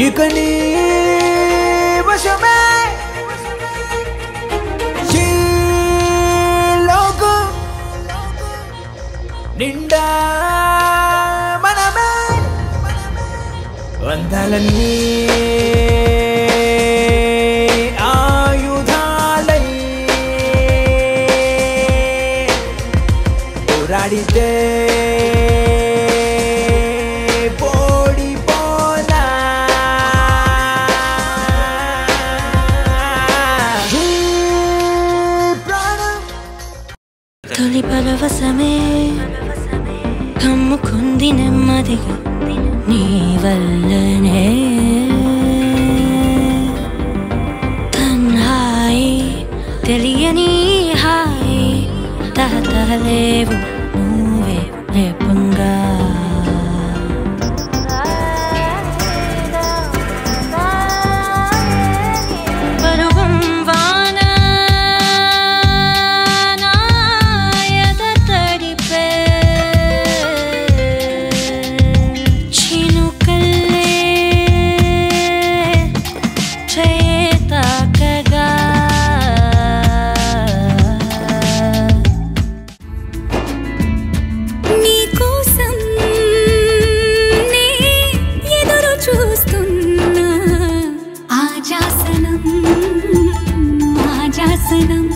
ఇక నీ వశమే. ఈ లోకం నిండా మనమే. వందలన్నీ ఆయుధాలై పోరాడితే గాలి పరవశమే కమ్ముకుంది నెమ్మదిగా నీ వల్లనే తన్హాయి తెలియని హాయి తహతహలేవు నువ్వే రేపంగా माजासनम्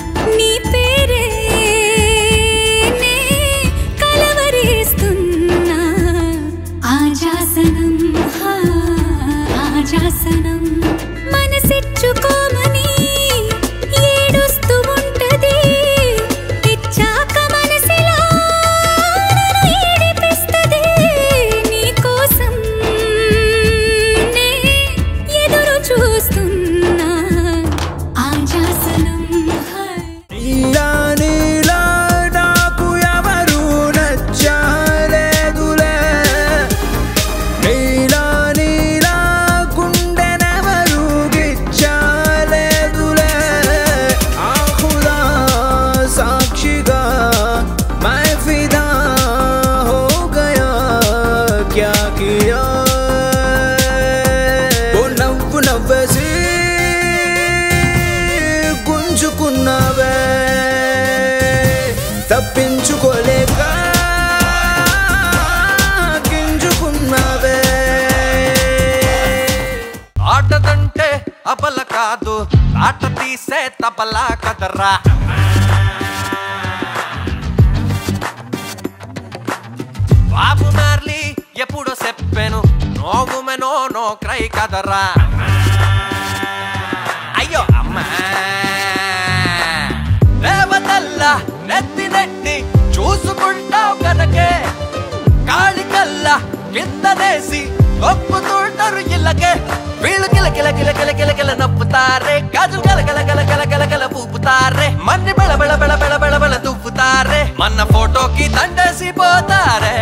అంటే అబల కాదు. ఆట తీసే తబలా కదరా. బాబు మార్లీ ఎప్పుడో చెప్పాను నోవు మెనో నో క్రై కదరా. అయ్యో అమ్మా. దేవతల్లా నెత్తి నెట్టి చూసుకుంటావు కనుకే కాళికల్లా కిందనేసి ఒప్పుతుంటారు ఇళ్ళకే. వీళ్ళకి మన ఫోటోకి దండేసి పోతారే.